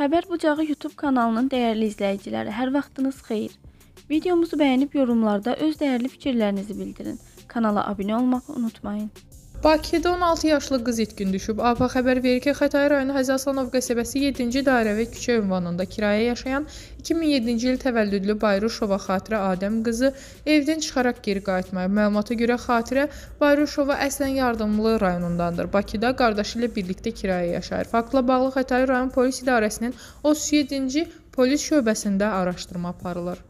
Xəbər Bucağı YouTube kanalının dəyərli izləyiciləri, hər vaxtınız xeyir. Videomuzu bəyənib yorumlarda öz dəyərli fikirlərinizi bildirin. Kanala abunə olmağı unutmayın. Bakıda 16 yaşlı qız itkin düşüb. APA xəbər verir ki, Xətai rayonu Həzəslanov qəsəbəsi 7-ci dairəvi küçə ünvanında kirayə yaşayan 2007-ci il təvəllüdlü Bayruşova Xatirə Adəm qızı evdən çıxaraq geri qayıtmayıb. Məlumata görə Xatirə Bayruşova əslən Yardımlı rayonundandır. Bakıda qardaşı ilə birlikdə kirayə yaşayır. Faktla bağlı Xətai rayon polis idarəsinin 37-ci polis şöbəsində araşdırma aparılır.